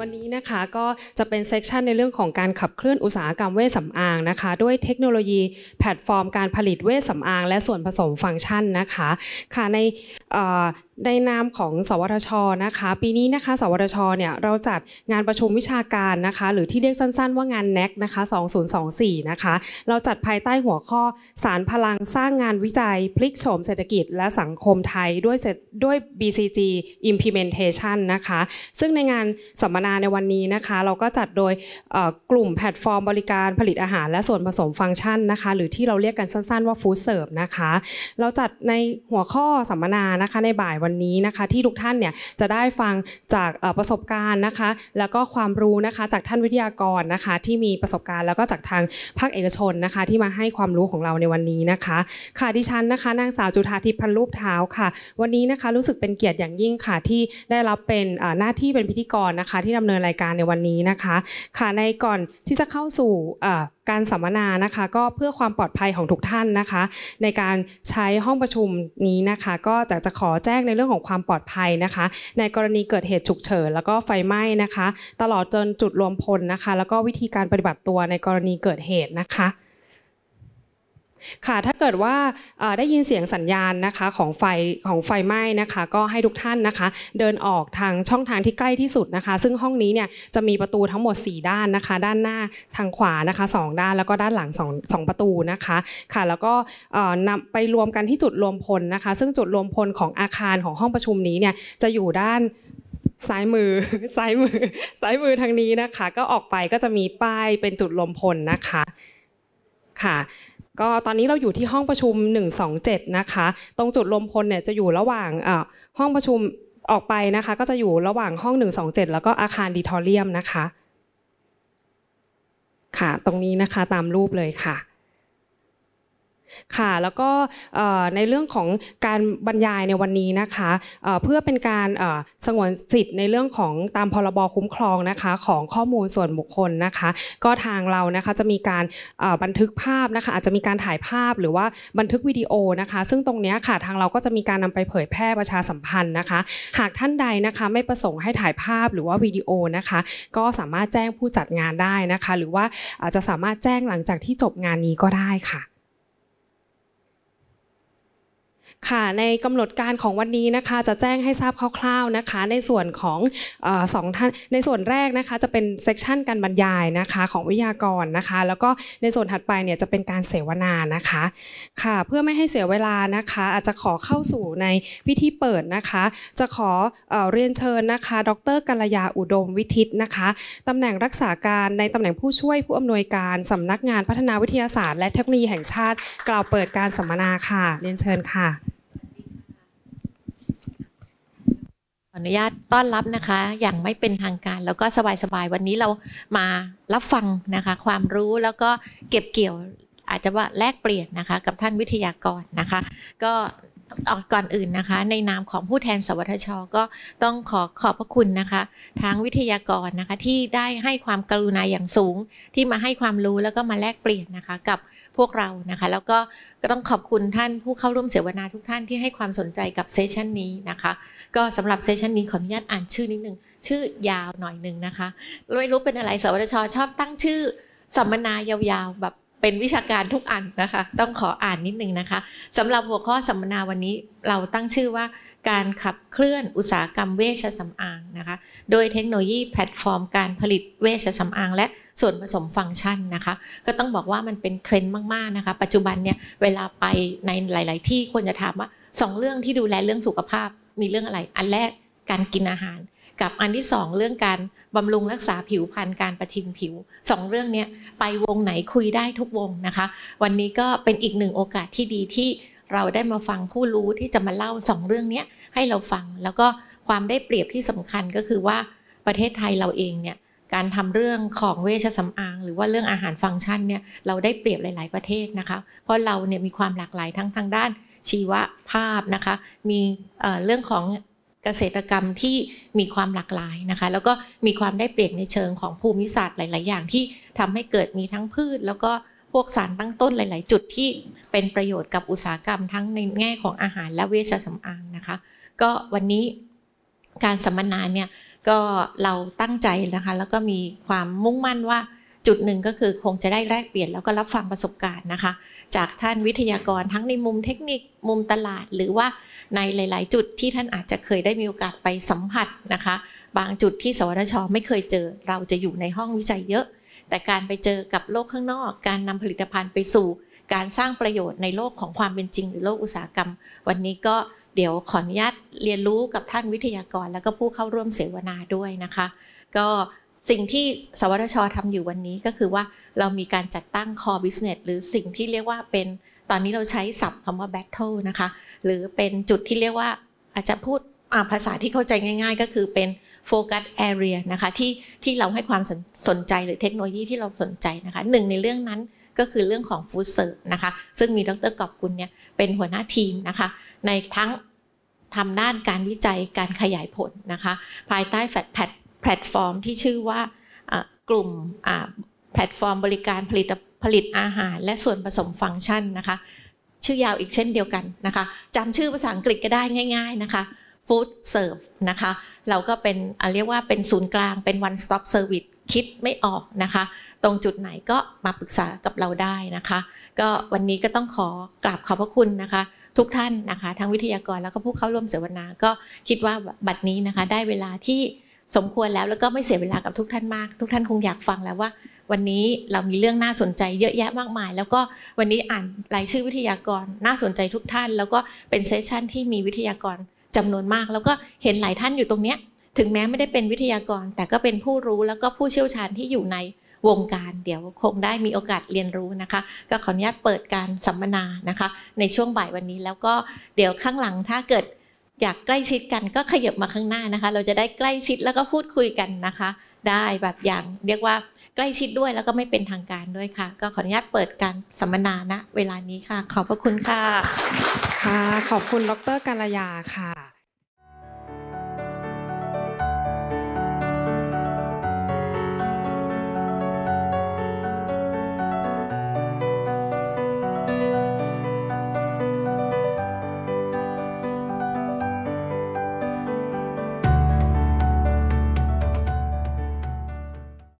วันนี้นะคะก็จะเป็น session ในเรื่องของการขับเคลื่อนอุตสาหกรรมเวชสำอางนะคะ ด้วยเทคโนโลยีแพลตฟอร์มการผลิตเวชสำอาง และส่วนผสมฟังก์ชันนะคะค่ะใน ในนามของสวทชนะคะ ปีนี้นะคะ สวทชเนี่ยเราจัดงานประชุมวิชาการนะคะ หรือที่เรียกสั้นๆว่างาน NAC นะคะ2024นะคะเราจัดภายใต้หัวข้อสานพลังสร้างงานวิจัย พลิกโฉมเศรษฐกิจและสังคมไทยด้วยด้วย BCG Implementation นะคะ ซึ่งในงานสัมมนาในวันนี้นะคะ เราก็จัดโดยกลุ่มแพลตฟอร์มบริการผลิตอาหาร และส่วนผสมฟังก์ชันนะคะ หรือที่เราเรียกกันสั้นๆว่า Food Serve นะคะ เราจัดในหัวข้อสัมมนานะคะในบ่ายวันันนี้นะคะ ที่ทุกท่านเนี่ยจะได้ฟังจากประสบการณ์นะคะ แล้วก็ความรู้นะคะจากท่านวิทยากรนะคะ ที่มีประสบการณ์แล้วก็จากทางภาคเอกชนนะคะ ที่มาให้ความรู้ของเราในวันนี้นะคะ ค่ะดิฉันนะคะ นางสาวจุธาทิพย์พันรูปเท้าค่ะ วันนี้นะคะรู้สึกเป็นเกียรติอย่างยิ่งค่ะที่ได้รับเป็นหน้าที่เป็นพิธีกรนะคะ ที่ดำเนินรายการในวันนี้นะคะ ค่ะในก่อนที่จะเข้าสู่ การสัมมนานะคะ ก็เพื่อความปลอดภัยของทุกท่านนะคะ ในการใช้ห้องประชุมนี้นะคะ ก็จะจะขอแจ้งในเรื่องของความปลอดภัยนะคะ ในกรณีเกิดเหตุฉุกเฉินแล้วก็ไฟไหม้นะคะ ตลอดจนจุดรวมพลนะคะ แล้วก็วิธีการปฏิบัติตัวในกรณีเกิดเหตุนะคะ ค่ะถ้าเกิดว่าได้ยินเสียงสัญญาณนะคะของไฟของไฟไหม้นะคะ ก็ให้ทุกท่านนะคะ เดินออกทางช่องทางที่ใกล้ที่สุดนะคะ ซึ่งห้องนี้เนี่ยจะมีประตูทั้งหมด 4 ด้านนะคะ ด้านหน้าทางขวานะคะ 2 ด้านแล้วก็ด้านหลัง2 2ประตูนะคะค่ะ แล้วก็เอ่อนำไปรวมกันที่จุดรวมพลนะคะ ซึ่งจุดรวมพลของอาคารของห้องประชุมนี้เนี่ยจะอยู่ด้านซ้ายมือซ้ายมือซ้ายมือทางนี้นะคะ ก็ออกไปก็จะมีป้ายเป็นจุดรวมพลนะคะค่ะ ก็ตอนนี้เราอยู่ที่ห้องประชุม 127 นะคะ ตรงจุดรวมพลเนี่ยจะอยู่ระหว่างห้องประชุมออกไปนะคะ ก็จะอยู่ระหว่างห้อง 127 แล้วก็อาคารดิทอเรียมนะคะ ค่ะ ตรงนี้นะคะตามรูปเลยค่ะ ค่ะแล้วก็ในเรื่องของการบรรยายในวันนี้นะคะเพื่อเป็นการสงวนสิทธิ์ในเรื่องของตามพรบคุ้มครองนะคะของข้อมูลส่วนบุคคลนะคะ ก็ทางเรานะคะจะมีการบันทึกภาพนะคะอาจจะมีการถ่ายภาพหรือว่าบันทึกวิดีโอนะคะ ซึ่งตรงนี้ค่ะทางเราก็จะมีการนำไปเผยแพร่ประชาสัมพันธ์นะคะ หากท่านใดนะคะไม่ประสงค์ให้ถ่ายภาพหรือว่าวิดีโอนะคะ ก็สามารถแจ้งผู้จัดงานได้นะคะ หรือว่าอาจจะสามารถแจ้งหลังจากที่จบงานนี้ก็ได้ค่ะ ค่ะในกำหนดการของวันนี้นะคะ จะแจ้งให้ทราบคร่าวๆนะคะ ในส่วนของอสองท่านในส่วนแรกนะคะ จะเป็นเซกชันการบรรยายนะคะของวิทยากรนะคะ แล้วก็ในส่วนถัดไปเนี่ยจะเป็นการเสวนานะคะค่ะ เพื่อไม่ให้เสียเวลานะคะ อาจจะขอเข้าสู่ในพิธีเปิดนะคะ จะขอเอ่อเรียนเชิญนะคะ ดรกัลยาอุดมวิทิตนะคะตำแหน่งรักษาการในตำแหน่งผู้ช่วยผู้อำนวยการสำนักงานพัฒนาวิทยาศาสตร์ และเทคโนโลยีแห่งชาติ กล่าวเปิดการสัมมนาค่ะ เรียนเชิญค่ะ ขอ อนุญาตต้อนรับนะคะ อย่างไม่เป็นทางการแล้วก็สบายๆวันนี้เรามารับฟังนะคะ ความรู้แล้วก็เก็บเกี่ยวอาจจะว่าแลกเปลี่ยนนะคะ กับท่านวิทยากรนะคะ ก็ก่อนอื่นนะคะ ในนามของผู้แทนสวทช ก็ต้องขอขอบพระคุณนะคะทางวิทยากรนะคะที่ได้ให้ความกรุณาอย่างสูงที่มาให้ความรู้แล้วก็มาแลกเปลี่ยนนะคะกับ พวกเรานะคะ แล้วก็ก็ต้องขอบคุณท่านผู้เข้าร่วมเสวนาทุกท่านที่ให้ความสนใจกับเซสชันนี้นะคะ ก็สำหรับ session นี้ขออนุญาตอ่านชื่อนิดนึงชื่อยาวหน่อยหนึ่งนะคะไม่รู้เป็นอะไรสวทชชอบตั้งชื่อสัมมนายาวๆแบบเป็นวิชาการทุกอันนะคะ ต้องขออ่านนิดนึงนะคะสำหรับหัวข้อสัมมนาวันนี้เราตั้งชื่อว่าการขับเคลื่อนอุตสาหกรรมเวชสำอางนะคะ โดยเทคโนโลยีแพลตฟอร์มการผลิตเวชสำอางและ ส่วนผสมฟังก์ชันนะคะ ก็ต้องบอกว่ามันเป็นเทรนด์มากๆนะคะ ปัจจุบันเนี่ยเวลาไปในหลาย ๆ ที่ควรจะถามว่าสองเรื่องที่ดูแลเรื่องสุขภาพมีเรื่องอะไร อันแรกการกินอาหาร กับอันที่สองเรื่องการบำรุงรักษาผิวพรรณการประทินผิวสองเรื่องเนี้ยไปวงไหนคุยได้ทุกวงนะคะ วันนี้ก็เป็นอีกหนึ่งโอกาสที่ดีที่เราได้มาฟังผู้รู้ที่จะมาเล่าสองเรื่องนี้ให้เราฟัง แล้วก็ความได้เปรียบที่สำคัญก็คือว่าประเทศไทยเราเองเนี่ย การทำเรื่องของเวชสำอาง หรือว่าเรื่องอาหารฟังก์ชันเนี่ยเราได้เปรียบหลาย ๆ ประเทศนะคะ เพราะเราเนี่ยมีความหลากหลายทั้งทางด้านชีวภาพนะคะ มีเรื่องของเกษตรกรรมที่มีความหลากหลายนะคะ แล้วก็มีความได้เปรียบในเชิงของภูมิศาสตร์หลาย ๆ อย่างที่ทำให้เกิดมีทั้งพืช แล้วก็พวกสารตั้งต้นหลาย ๆ จุดที่เป็นประโยชน์กับอุตสาหกรรมทั้งในแง่ของอาหารและเวชสำอางนะคะ ก็วันนี้การสัมมนาเนี่ย ก็เราตั้งใจนะคะ แล้วก็มีความมุ่งมั่นว่าจุดหนึ่งก็คือคงจะได้แลกเปลี่ยนแล้วก็รับฟังประสบการณ์นะคะ จากท่านวิทยากรทั้งในมุมเทคนิคมุมตลาด หรือว่าในหลาย ๆ จุดที่ท่านอาจจะเคยได้มีโอกาสไปสัมผัสนะคะ บางจุดที่สวทชไม่เคยเจอ เราจะอยู่ในห้องวิจัยเยอะ แต่การไปเจอกับโลกข้างนอก การนำผลิตภัณฑ์ไปสู่ การสร้างประโยชน์ในโลกของความเป็นจริง หรือโลกอุตสาหกรรม วันนี้ก็ เดี๋ยวขออนุญาตเรียนรู้กับท่านวิทยากร แล้วก็ผู้เข้าร่วมเสวนาด้วยนะคะ ก็สิ่งที่สวทชทำอยู่วันนี้ก็คือว่าเรามีการจัดตั้ง core business หรือสิ่งที่เรียกว่าเป็นตอนนี้เราใช้ศัพท์คำว่า battle นะคะ หรือเป็นจุดที่เรียกว่าอาจจะพูดภาษาที่เข้าใจง่าย ๆ ก็คือเป็น focus area นะคะที่ที่เราให้ความสนสนใจหรือเทคโนโลยีที่เราสนใจนะคะหนึ่งในเรื่องนั้นก็คือเรื่องของ food service นะคะซึ่งมีดรกอบกุลเนี่ยเป็นหัวหน้าทีมนะคะในทั้ง ทำด้านการวิจัยการขยายผลนะคะ ภายใต้แพลตฟอร์มที่ชื่อว่ากลุ่มแพลตฟอร์มบริการผลิตผลิตอาหาร และส่วนผสมฟังก์ชันนะคะ ชื่อยาวอีกเช่นเดียวกันนะคะจำชื่อภาษาอังกฤษก็ได้ง่าย ๆนะคะ FoodSERP นะคะ เราก็เป็นเรียกว่าเป็นศูนย์กลางเป็น one stop service คิดไม่ออกนะคะ ตรงจุดไหนก็มาปรึกษากับเราได้นะคะ ก็วันนี้ก็ต้องขอกราบขอบพระคุณนะคะ ทุกท่านนะคะทั้งวิทยากรแล้วก็ผู้เข้าร่วมเสวนา ก็คิดว่าบัดนี้นะคะ ได้เวลาที่สมควรแล้วแล้วก็ไม่เสียเวลากับทุกท่านมาก ทุกท่านคงอยากฟังแล้วว่า วันนี้เรามีเรื่องน่าสนใจเยอะแยะมากมาย แล้วก็วันนี้อ่านรายชื่อวิทยากรน่าสนใจทุกท่าน แล้วก็เป็นเซสชันที่มีวิทยากรจำนวนมาก แล้วก็เห็นหลายท่านอยู่ตรงเนี้ยถึงแม้ไม่ได้เป็นวิทยากร แต่ก็เป็นผู้รู้แล้วก็ผู้เชี่ยวชาญที่อยู่ใน วงการเดี๋ยวคงได้มีโอกาสเรียนรู้นะคะ ก็ขออนุญาตเปิดการสัมมนานะคะ ในช่วงบ่ายวันนี้แล้วก็เดี๋ยวข้างหลังถ้าเกิดอยากใกล้ชิดกันก็ขยับมาข้างหน้านะคะ เราจะได้ใกล้ชิดแล้วก็พูดคุยกันนะคะ ได้แบบอย่างเรียกว่าใกล้ชิดด้วยแล้วก็ไม่เป็นทางการด้วยค่ะ ก็ขออนุญาตเปิดการสัมมนาณเวลานี้ค่ะ ขอบพระคุณค่ะ ค่ะ ขอบคุณดรกัลยาค่ะ